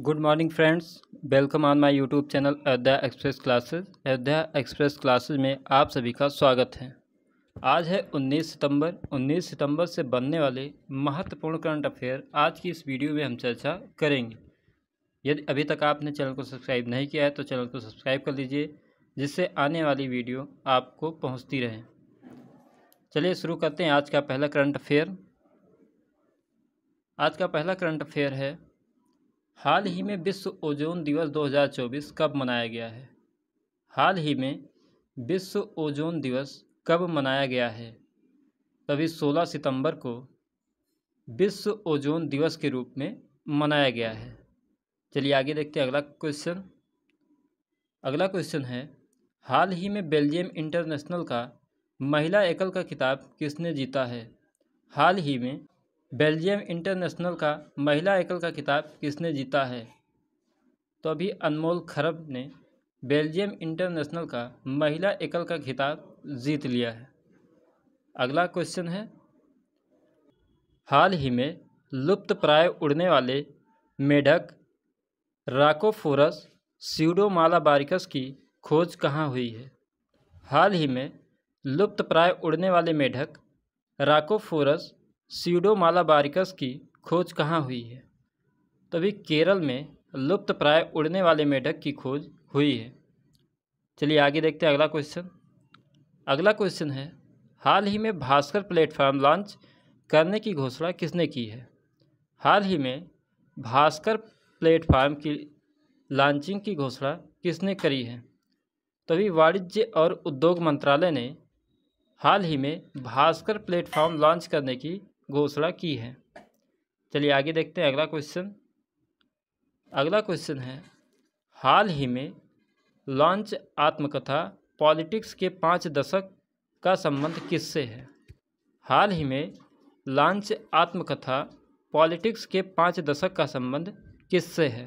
Good morning friends welcome on my YouTube channel Ayodhya express classes Ayodhya express classes में आप सभी का स्वागत है। आज है 19 सितंबर। 19 सितंबर से बनने वाले महत्वपूर्ण करंट अफेयर आज की इस वीडियो में हम चर्चा करेंगे। यदि अभी तक आपने चैनल को सब्सक्राइब नहीं किया है तो चैनल को सब्सक्राइब कर लीजिए, जिससे आने वाली वीडियो आपको पहुँचती रहे। चलिए शुरू करते हैं आज का पहला करंट अफेयर आज का पहला करंट अफेयर है हाल ही में विश्व ओजोन दिवस 2024 कब मनाया गया है? हाल ही में विश्व ओजोन दिवस कब मनाया गया है? तभी 16 सितंबर को विश्व ओजोन दिवस के रूप में मनाया गया है। चलिए आगे देखते हैं अगला क्वेश्चन। अगला क्वेश्चन है, हाल ही में बेल्जियम इंटरनेशनल का महिला एकल का खिताब किसने जीता है? हाल ही में बेल्जियम इंटरनेशनल का महिला एकल का खिताब किसने जीता है? तो अभी अनमोल खरब ने बेल्जियम इंटरनेशनल का महिला एकल का खिताब जीत लिया है। अगला क्वेश्चन है। हाल ही में लुप्त प्राय उड़ने वाले मेढक राकोफोरस सीडोमालाबारिकस की खोज कहाँ हुई है? हाल ही में लुप्त प्राय उड़ने वाले मेढक राकोफोरस सीडोमालाबारिकस की खोज कहाँ हुई है? तभी केरल में लुप्त प्राय उड़ने वाले मेढक की खोज हुई है। चलिए आगे देखते हैं अगला क्वेश्चन अगला क्वेश्चन है, हाल ही में भास्कर प्लेटफॉर्म लॉन्च करने की घोषणा किसने की है? हाल ही में भास्कर प्लेटफॉर्म की लॉन्चिंग की घोषणा किसने करी है? तभी वाणिज्य और उद्योग मंत्रालय ने हाल ही में भास्कर प्लेटफॉर्म लॉन्च करने की घोषणा की है। चलिए आगे देखते हैं अगला क्वेश्चन अगला क्वेश्चन है, हाल ही में लॉन्च आत्मकथा पॉलिटिक्स के पाँच दशक का संबंध किससे है? हाल ही में लॉन्च आत्मकथा पॉलिटिक्स के पाँच दशक का संबंध किससे है?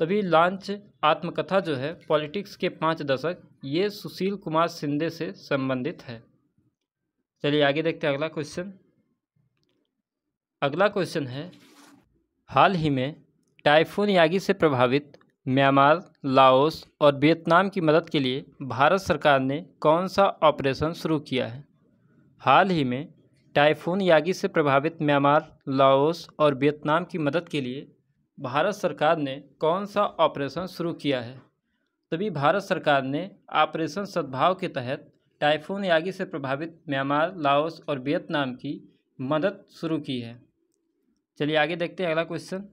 तभी लॉन्च आत्मकथा जो है, पॉलिटिक्स के पाँच दशक, ये सुशील कुमार सिंधे से संबंधित है। चलिए आगे देखते हैं अगला क्वेश्चन अगला क्वेश्चन है। हाल ही में टाइफून यागी से प्रभावित म्यांमार, लाओस और वियतनाम की मदद के लिए भारत सरकार ने कौन सा ऑपरेशन शुरू किया है? हाल ही में टाइफून यागी से प्रभावित म्यांमार, लाओस और वियतनाम की मदद के लिए भारत सरकार ने कौन सा ऑपरेशन शुरू किया है? तभी भारत सरकार ने ऑपरेशन सद्भाव के तहत टाइफून यागी से प्रभावित म्यांमार, लाओस और वियतनाम की मदद शुरू की है। चलिए आगे देखते हैं अगला क्वेश्चन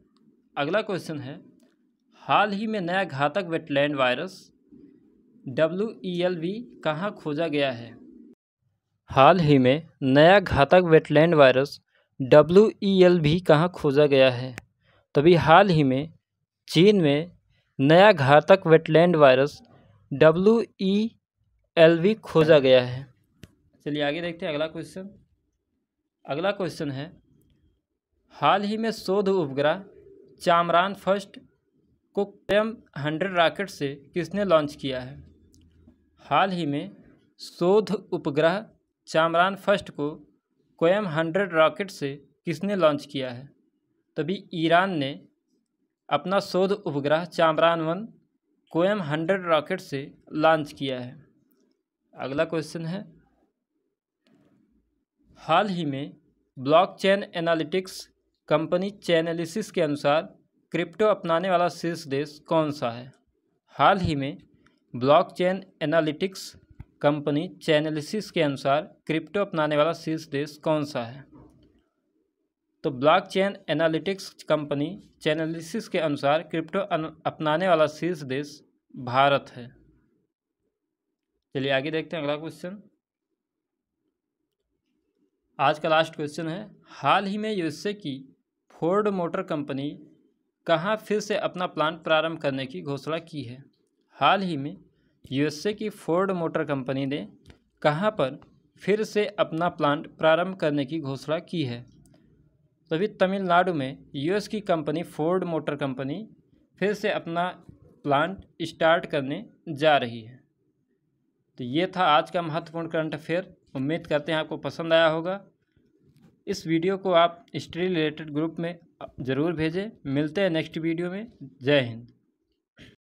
अगला क्वेश्चन है, हाल ही में नया घातक wetland virus W E L V कहाँ खोजा गया है? हाल ही में नया घातक wetland virus W E L V कहाँ खोजा गया है? तभी हाल ही में चीन में नया घातक wetland virus W E L V खोजा गया है। चलिए आगे देखते हैं अगला क्वेश्चन अगला क्वेश्चन है। हाल ही में शोध उपग्रह चामरान फ़र्स्ट को एम हंड्रेड रॉकेट से किसने लॉन्च किया है? हाल ही में शोध उपग्रह चामरान फ़र्स्ट को कोयम हंड्रेड रॉकेट से किसने लॉन्च किया है? तभी ईरान ने अपना शोध उपग्रह Chamran one Qaem hundred rocket से लॉन्च किया है। अगला क्वेश्चन है हाल ही में ब्लॉकचेन एनालिटिक्स कंपनी चैनलिसिस के अनुसार क्रिप्टो अपनाने वाला शीर्ष देश कौन सा है? हाल ही में ब्लॉकचेन एनालिटिक्स कंपनी चैनलिसिस के अनुसार क्रिप्टो अपनाने वाला शीर्ष देश कौन सा है? तो ब्लॉकचेन एनालिटिक्स कंपनी चैनलिसिस के अनुसार क्रिप्टो अपनाने वाला शीर्ष देश भारत है। चलिए आगे देखते हैं अगला क्वेश्चन। आज का लास्ट क्वेश्चन है। हाल ही में यूएसए की फोर्ड मोटर कंपनी कहाँ फिर से अपना प्लांट प्रारंभ करने की घोषणा की है? हाल ही में यूएसए की फोर्ड मोटर कंपनी ने कहाँ पर फिर से अपना प्लांट प्रारंभ करने की घोषणा की है? तभी तमिलनाडु में यूएस की कंपनी फोर्ड मोटर कंपनी फिर से अपना प्लांट स्टार्ट करने जा रही है। तो ये था आज का महत्वपूर्ण करंट अफेयर उम्मीद करते हैं आपको पसंद आया होगा। इस वीडियो को आप हिस्ट्री रिलेटेड ग्रुप में ज़रूर भेजें। मिलते हैं नेक्स्ट वीडियो में। जय हिंद।